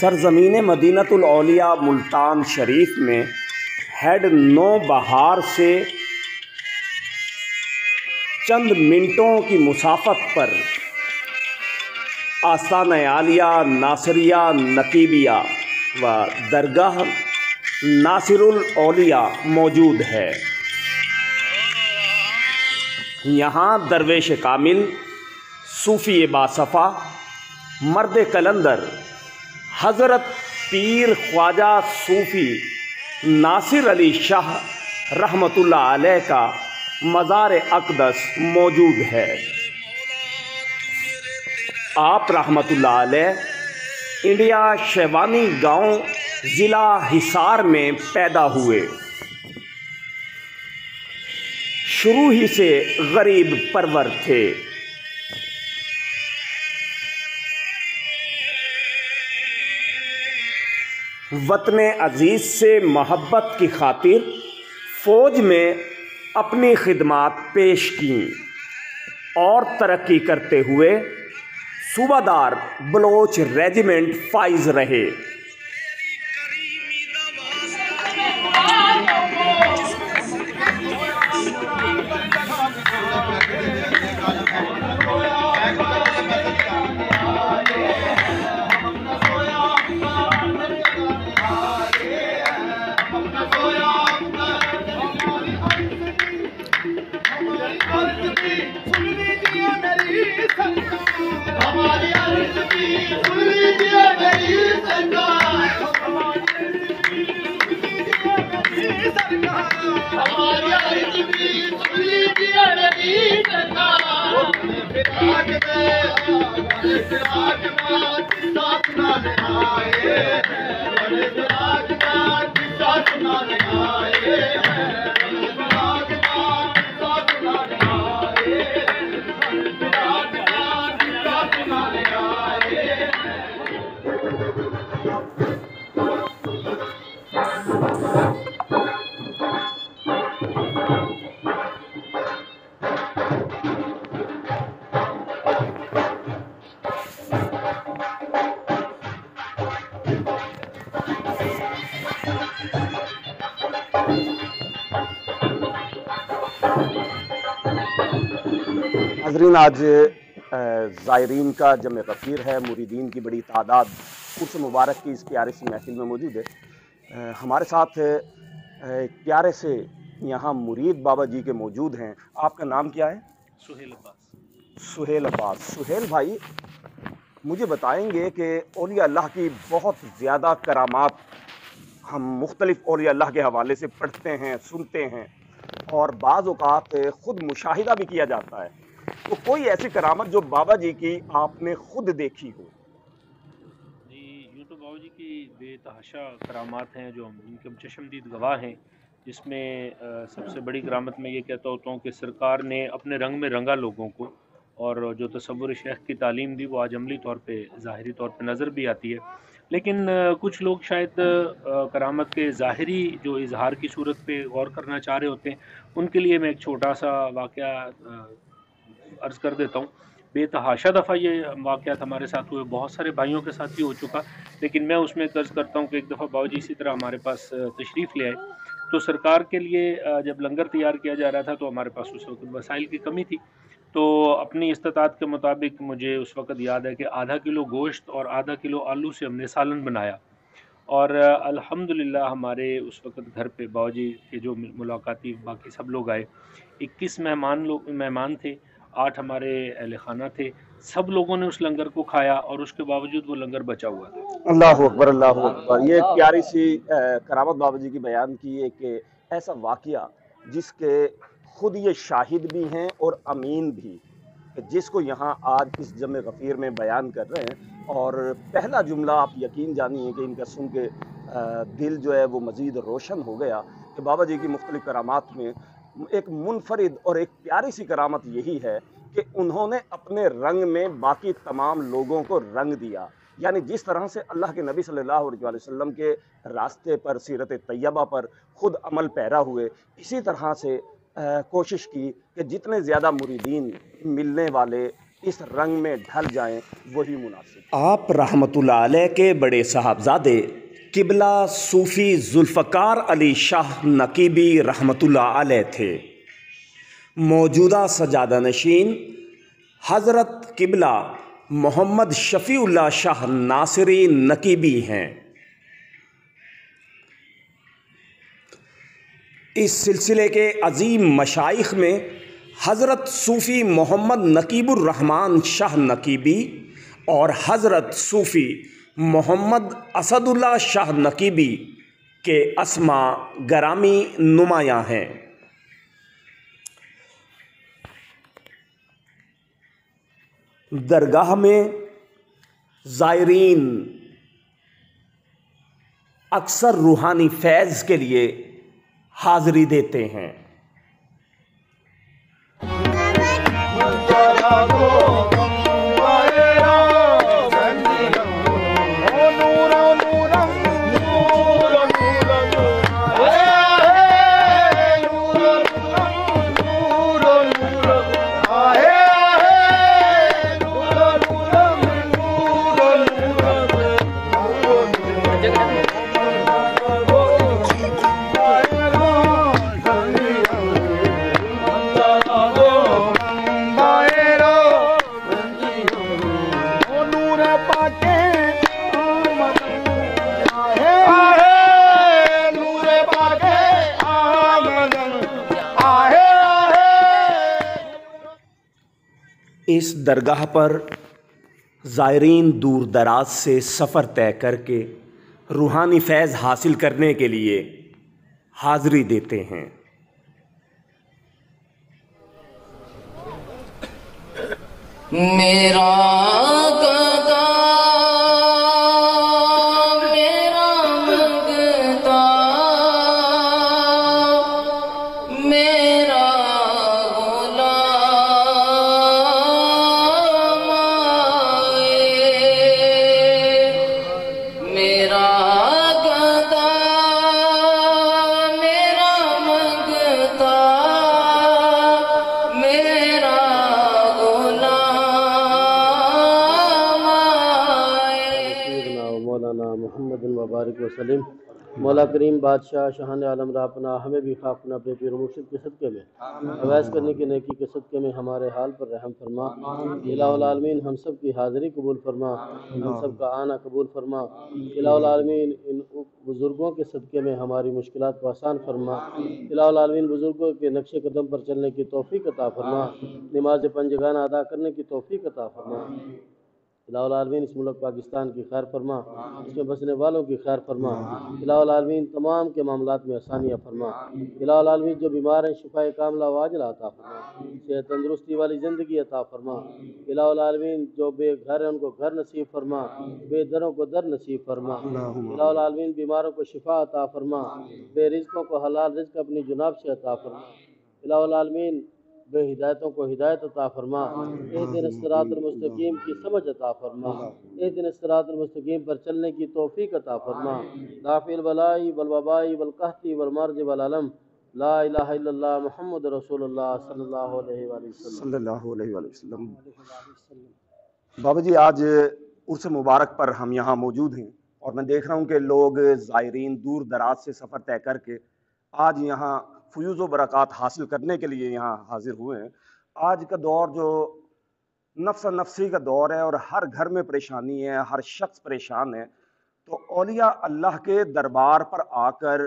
سرزمین مدینۃ الاولیاء ملتان شریف میں had no بہار سے چند منٹوں کی مسافت پر آستان عالیہ، ناصریہ، نقیبیہ و درگاہ ناصر الاولیاء موجود ہے۔ یہاں درویش کامل، صوفی باصفا مرد کلندر حضرت پیر خواجہ صوفی ناصر علی شاہ رحمۃ اللہ علیہ کا مزار اقدس موجود ہے۔ آپ رحمۃ اللہ علیہ انڈیا شیوانی گاؤں ضلع حصار میں پیدا ہوئے۔ شروع ہی سے غریب پرور تھے۔ وطن عزیز سے محبت کی خاطر فوج میں اپنی خدمات پیش کیں اور ترقی کرتے ہوئے صوبہ دار بلوچ ریجیمنٹ فائز رہے۔ اپنا ستم آئے راج نات ستماج ناچ سپل نا آج زائرین کا جمع غفیر ہے مریدین کی بڑی تعداد قرص مبارک کی اس پیارے سی محفل میں موجود ہے۔ ہمارے ساتھ پیارے سے یہاں مرید بابا جی کے موجود ہیں۔ آپ کا نام کیا ہے؟ سہیل عباس۔ سہیل عباس۔ سہیل بھائی مجھے بتائیں گے کہ اولیاء اللہ کی بہت زیادہ کرامات ہم مختلف اولیاء اللہ کے حوالے سے پڑھتے ہیں سنتے ہیں اور بعض اوقات خود مشاہدہ بھی کیا جاتا ہے۔ تو کوئی ایسی کرامت جو بابا جی کی آپ نے خود دیکھی ہو؟ جی یوں تو بابا جی کی بے تحاشا کرامات ہیں جو ہم ان کے ہم چشم دید گواہ ہیں، جس میں سب سے بڑی کرامت میں یہ کہتا ہوتا ہوں کہ سرکار نے اپنے رنگ میں رنگا لوگوں کو، اور جو تصور شیخ کی تعلیم دی، وہ آج عملی طور پہ، ظاہری طور پہ نظر بھی آتی ہے۔ لیکن کچھ لوگ شاید کرامت کے ظاہری جو اظہار کی صورت پہ غور کرنا چاہ رہے ہوتے ہیں، ان کے لیے میں ایک چھوٹا سا واقعہ عرض کر دیتا ہوں، بے تحاشا دفعہ یہ واقعات ہمارے ساتھ ہوئے، بہت سارے بھائیوں کے ساتھ ہی ہو چکا، لیکن میں اس میں قرض کرتا ہوں کہ ایک دفعہ باؤ جی اسی طرح ہمارے پاس تشریف لے آئے۔ تو سرکار کے لیے جب لنگر تیار کیا جا رہا تھا تو ہمارے پاس اس وقت وسائل کی کمی تھی۔ تو اپنی استطاعت کے مطابق مجھے اس وقت یاد ہے کہ آدھا کلو گوشت اور آدھا کلو آلو سے ہم نے سالن بنایا۔ اور الحمد للہ ہمارے اس وقت گھر پہ باؤ جی کے جو ملاقاتی باقی سب لوگ آئے، اکیس مہمان لوگ، مہمان تھے۔ آٹھ ہمارے اہل خانہ تھے، سب لوگوں نے اس لنگر کو کھایا اور اس کے باوجود وہ لنگر بچا ہوا تھا۔ اللہ اکبر اللہ اکبر۔ یہ پیاری سی کرامت بابا جی کی بیان کی ہے کہ ایسا واقعہ جس کے خود یہ شاہد بھی ہیں اور امین بھی جس کو یہاں آج اس جمع غفیر میں بیان کر رہے ہیں۔ اور پہلا جملہ آپ یقین جانیے کہ ان کا سن کے دل جو ہے وہ مزید روشن ہو گیا کہ بابا جی کی مختلف کرامات میں ایک منفرد اور ایک پیاری سی کرامت یہی ہے کہ انہوں نے اپنے رنگ میں باقی تمام لوگوں کو رنگ دیا۔ یعنی جس طرح سے اللہ کے نبی صلی اللہ علیہ وسلم کے راستے پر، سیرت طیبہ پر خود عمل پیرا ہوئے، اسی طرح سے کوشش کی کہ جتنے زیادہ مریدین ملنے والے اس رنگ میں ڈھل جائیں، وہی مناسب۔ آپ رحمت اللہ علیہ کے بڑے صاحبزادے قبلہ صوفی ذوالفقار علی شاہ نقیبی رحمت اللہ علیہ تھے۔ موجودہ سجادہ نشین حضرت قبلہ محمد شفیع اللہ شاہ ناصری نقیبی ہیں۔ اس سلسلے کے عظیم مشائخ میں حضرت صوفی محمد نقیب الرحمن شاہ نقیبی اور حضرت صوفی محمد اسد اللہ شاہ نقیبی کے اسما گرامی نمایاں ہیں۔ درگاہ میں زائرین اکثر روحانی فیض کے لیے حاضری دیتے ہیں۔ اس درگاہ پر زائرین دور دراز سے سفر طے کر کے روحانی فیض حاصل کرنے کے لیے حاضری دیتے ہیں۔ میرا وسلم۔ مولا کریم بادشاہ شاہن عالم راپنا ہمیں بھی خافنا اپنے پیر و مرشد کے صدقے میں اویس کرنے کی نیکی کے صدقے میں ہمارے حال پر رحم فرما۔ الہ العالمین، ہم سب کی حاضری قبول فرما۔ ہم سب کا آنا قبول فرما۔ الہ العالمین، ان بزرگوں کے صدقے میں ہماری مشکلات کو آسان فرما۔ الہ العالمین، بزرگوں کے نقش قدم پر چلنے کی توفیق عطا فرما۔ نماز پنجگانہ ادا کرنے کی توفیق عطا فرما۔ الہ العالمین اس ملک پاکستان کی خیر فرما اس میں بسنے والوں کی خیر فرما۔ الہ العالمین تمام کے معاملات میں آسانیاں فرما۔ الہ العالمین جو بیمار ہیں شفا کاملہ واجلہ عطا فرما۔ صحت تندرستی والی زندگی عطا فرما۔ الہ العالمین جو بے گھر ہیں ان کو گھر نصیب فرما۔ بے دروں کو در نصیب فرما۔ الہ العالمین بیماروں کو شفا عطا فرما۔ بے رزقوں کو حلال رزق اپنی جناب سے عطا فرما۔ الہ العالمین بے ہدایتوں کو ہدایت عطا فرما۔ ایک دن الصراط المستقیم کی سمجھ عطا فرما۔ ایک دن الصراط المستقیم پر چلنے کی توفیق عطا فرما۔ دافع البلائی والوبائی والقحطی والمرض والعلم لا الہ الا اللہ محمد رسول اللہ صلی اللہ علیہ وآلہ وسلم۔ صلی اللہ علیہ وآلہ وسلم۔ بابا جی آج عرس مبارک پر ہم یہاں موجود ہیں اور میں دیکھ رہا ہوں کہ لوگ زائرین دور دراز سے سفر طے کر کے آج یہاں فیوز و برکات حاصل کرنے کے لیے یہاں حاضر ہوئے ہیں۔ آج کا دور جو نفس و نفسی کا دور ہے اور ہر گھر میں پریشانی ہے، ہر شخص پریشان ہے، تو اولیاء اللہ کے دربار پر آ کر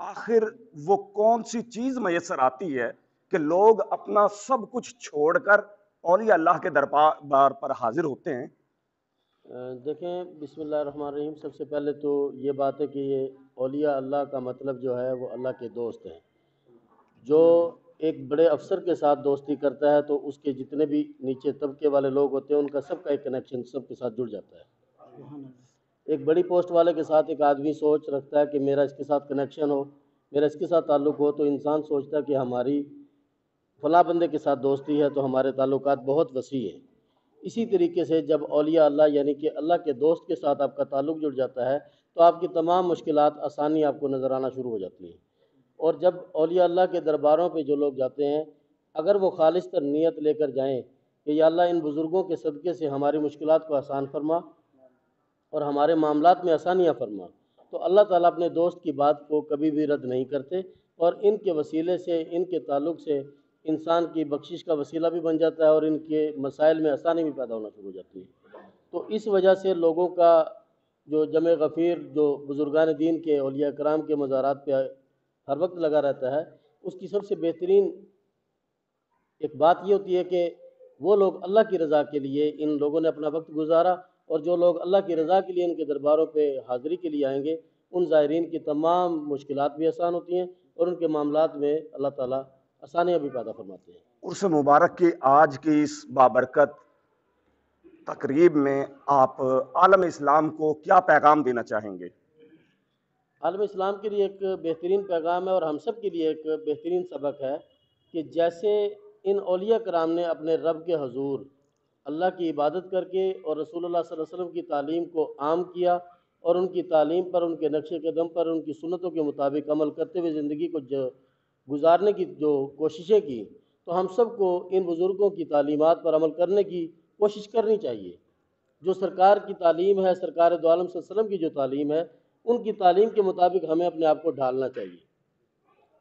آخر وہ کون سی چیز میسر آتی ہے کہ لوگ اپنا سب کچھ چھوڑ کر اولیاء اللہ کے دربار پر حاضر ہوتے ہیں؟ دیکھیں، بسم اللہ الرحمن الرحیم، سب سے پہلے تو یہ بات ہے کہ یہ اولیاء اللہ کا مطلب جو ہے وہ اللہ کے دوست ہیں۔ جو ایک بڑے افسر کے ساتھ دوستی کرتا ہے تو اس کے جتنے بھی نیچے طبقے والے لوگ ہوتے ہیں، ان کا سب کا ایک کنیکشن سب کے ساتھ جڑ جاتا ہے۔ ایک بڑی پوسٹ والے کے ساتھ ایک آدمی سوچ رکھتا ہے کہ میرا اس کے ساتھ کنیکشن ہو، میرا اس کے ساتھ تعلق ہو، تو انسان سوچتا ہے کہ ہماری فلاں بندے کے ساتھ دوستی ہے تو ہمارے تعلقات بہت وسیع ہیں۔ اسی طریقے سے جب اولیاء اللہ یعنی کہ اللہ کے دوست کے ساتھ آپ کا تعلق جڑ جاتا ہے تو آپ کی تمام مشکلات آسانی آپ کو نظر آنا شروع ہو جاتی ہیں۔ اور جب اولیاء اللہ کے درباروں پہ جو لوگ جاتے ہیں، اگر وہ خالص تر نیت لے کر جائیں کہ یا اللہ ان بزرگوں کے صدقے سے ہماری مشکلات کو آسان فرما اور ہمارے معاملات میں آسانیاں فرما، تو اللہ تعالیٰ اپنے دوست کی بات کو کبھی بھی رد نہیں کرتے اور ان کے وسیلے سے، ان کے تعلق سے انسان کی بخشش کا وسیلہ بھی بن جاتا ہے اور ان کے مسائل میں آسانی بھی پیدا ہونا شروع ہو جاتی ہے۔ تو اس وجہ سے لوگوں کا جو جمع غفیر، جو بزرگان دین کے اولیاء کرام کے مزارات پہ ہر وقت لگا رہتا ہے، اس کی سب سے بہترین ایک بات یہ ہوتی ہے کہ وہ لوگ اللہ کی رضا کے لیے ان لوگوں نے اپنا وقت گزارا اور جو لوگ اللہ کی رضا کے لیے ان کے درباروں پہ حاضری کے لیے آئیں گے، ان زائرین کی تمام مشکلات بھی آسان ہوتی ہیں اور ان کے معاملات میں اللہ تعالیٰ آسانیاں بھی پیدا فرماتے ہیں۔ عرس مبارک کی آج کی اس بابرکت تقریب میں آپ عالم اسلام کو کیا پیغام دینا چاہیں گے؟ عالم اسلام کے لیے ایک بہترین پیغام ہے اور ہم سب کے لیے ایک بہترین سبق ہے کہ جیسے ان اولیاء کرام نے اپنے رب کے حضور اللہ کی عبادت کر کے اور رسول اللہ صلی اللہ علیہ وسلم کی تعلیم کو عام کیا اور ان کی تعلیم پر، ان کے نقش قدم پر، ان کی سنتوں کے مطابق عمل کرتے ہوئے زندگی کو جو گزارنے کی جو کوششیں کی، تو ہم سب کو ان بزرگوں کی تعلیمات پر عمل کرنے کی کوشش کرنی چاہیے۔ جو سرکار کی تعلیم ہے، سرکار دو عالم صلی اللہ علیہ وسلم کی جو تعلیم ہے ان کی تعلیم کے مطابق ہمیں اپنے آپ کو ڈھالنا چاہیے۔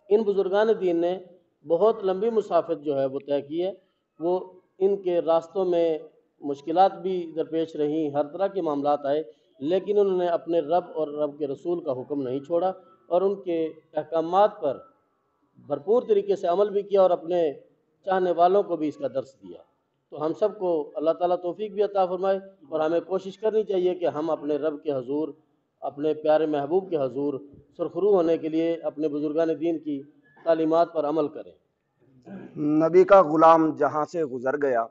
ان بزرگان دین نے بہت لمبی مسافت جو ہے وہ طے کی ہے۔ وہ ان کے راستوں میں مشکلات بھی درپیش رہیں ہر طرح کے معاملات آئے، لیکن انہوں نے اپنے رب اور رب کے رسول کا حکم نہیں چھوڑا اور ان کے احکامات پر بھرپور طریقے سے عمل بھی کیا اور اپنے چاہنے والوں کو بھی اس کا درس دیا۔ تو ہم سب کو اللہ تعالیٰ توفیق بھی عطا فرمائے اور ہمیں کوشش کرنی چاہیے کہ ہم اپنے رب کے حضور اپنے پیارے محبوب کے حضور سرخرو ہونے کے لیے اپنے بزرگان دین کی تعلیمات پر عمل کریں۔ نبی کا غلام جہاں سے گزر گیا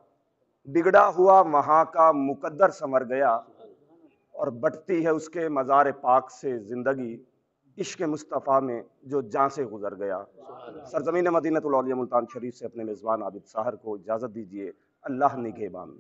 بگڑا ہوا وہاں کا مقدر سمر گیا اور بٹتی ہے اس کے مزار پاک سے زندگی عشق مصطفیٰ میں جو جان سے گزر گیا۔ سرزمین مدینہ العلیہ ملتان شریف سے اپنے میزبان عابد ساہر کو اجازت دیجیے اللہ نگہبان۔